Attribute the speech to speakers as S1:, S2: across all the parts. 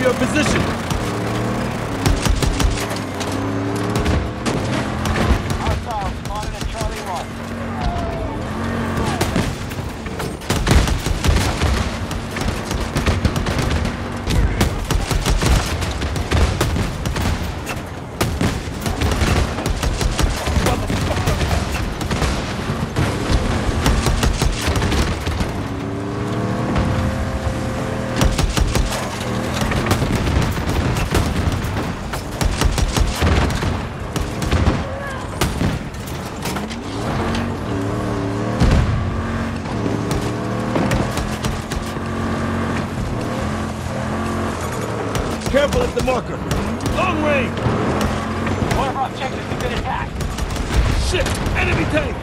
S1: your position. Careful at the marker. Long range!
S2: Warhawk checked us a good attack.
S1: Shit! Enemy tank!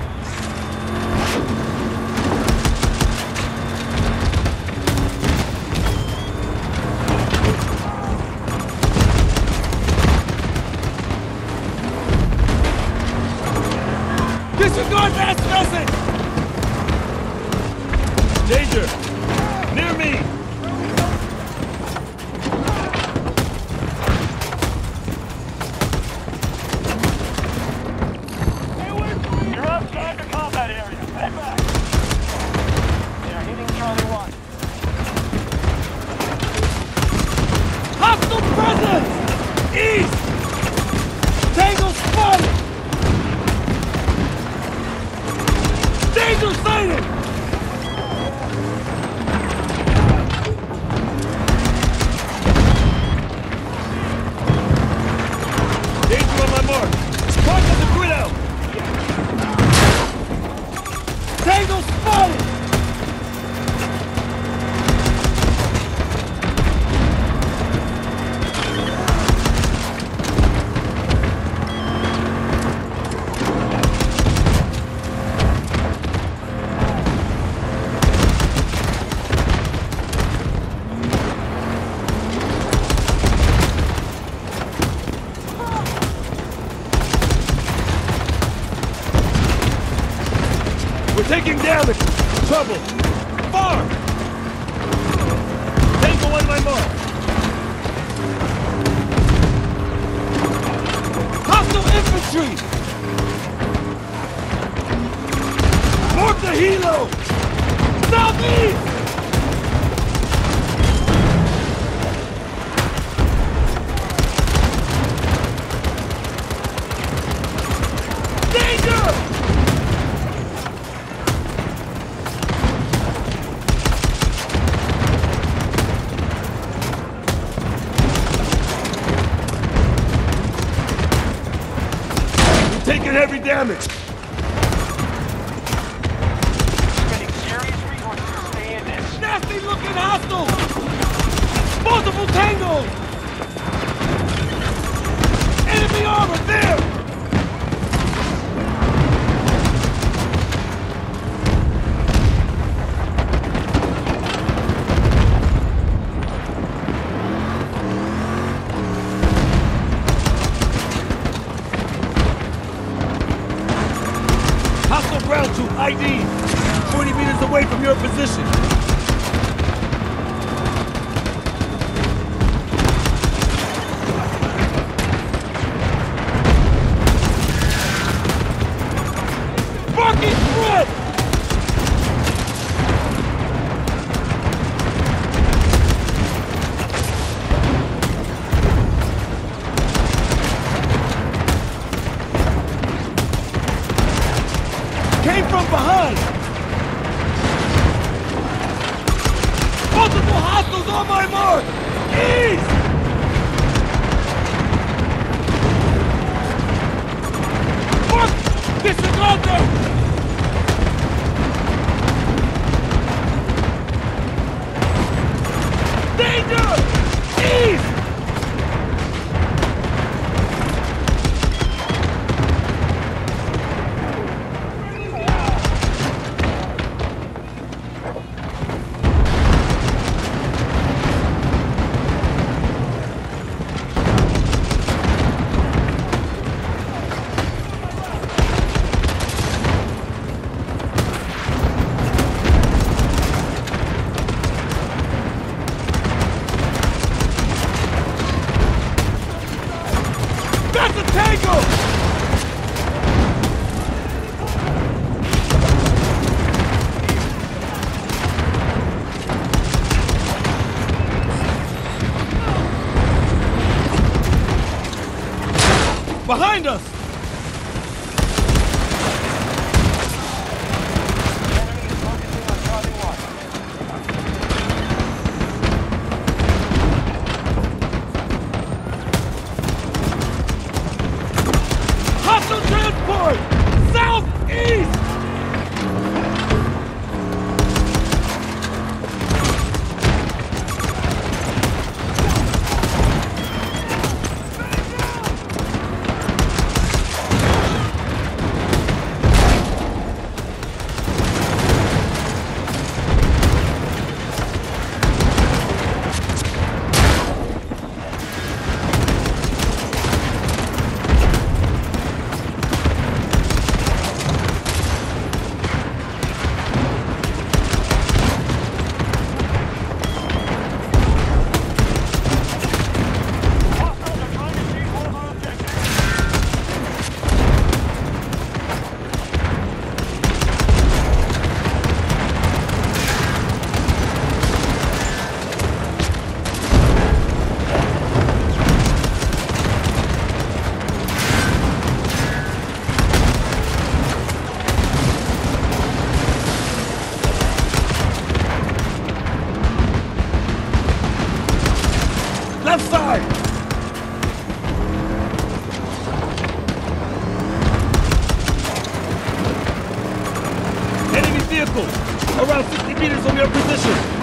S1: Around 60 meters from your position!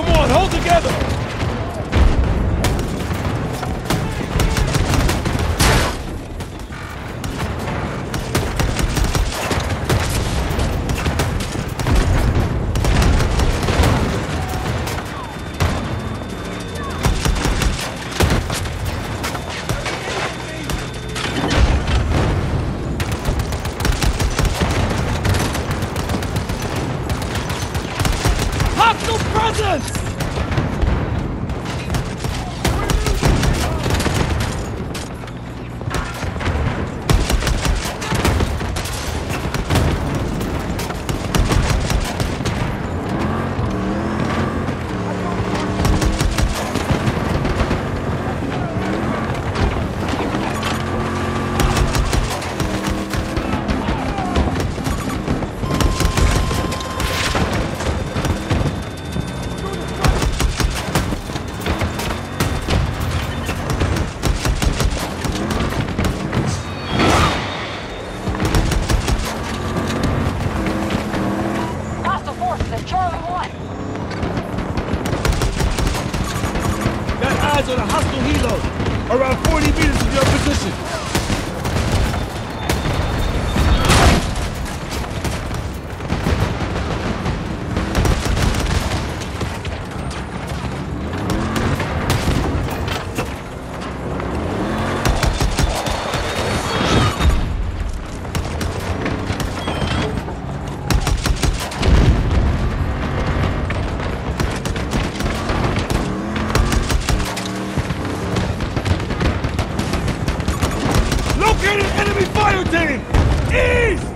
S1: Come on, hold together! around
S3: Fire team!
S1: East!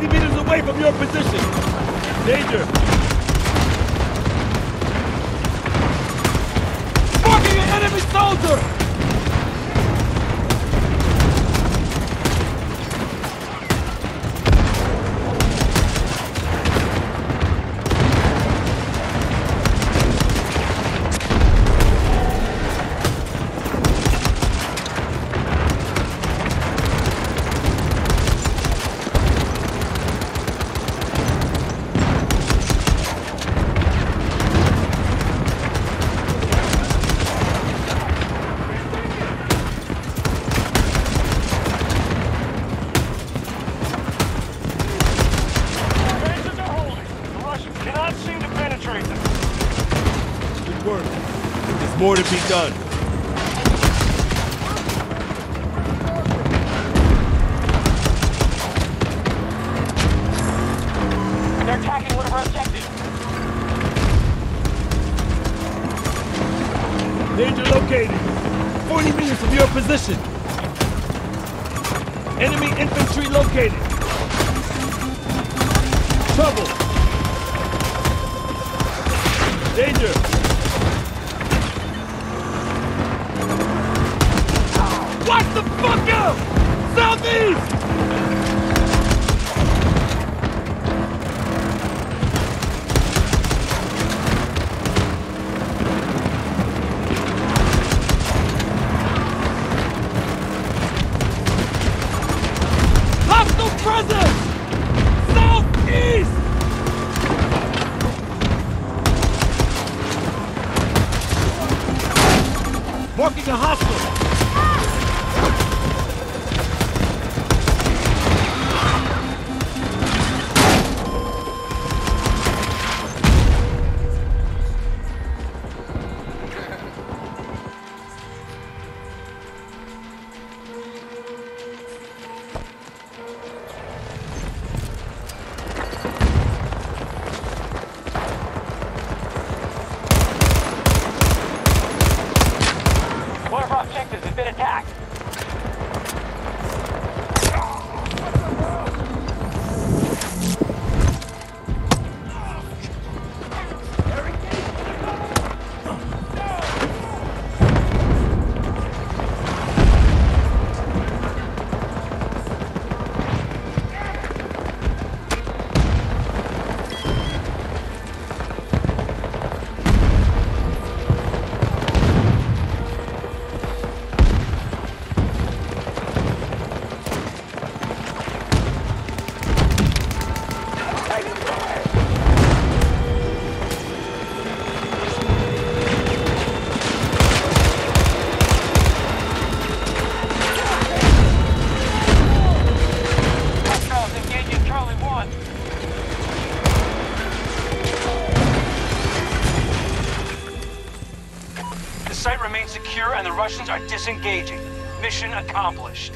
S1: 90 meters away from your position! Danger! Fucking an enemy soldier! There's more be done.
S2: They're attacking one of our objectives.
S1: Danger located. 40 meters from your position. Enemy infantry located. Trouble. Danger. Fuck out? Southeast! Marking a hostile.
S2: Objectives has been attacked. Disengaging. Mission accomplished.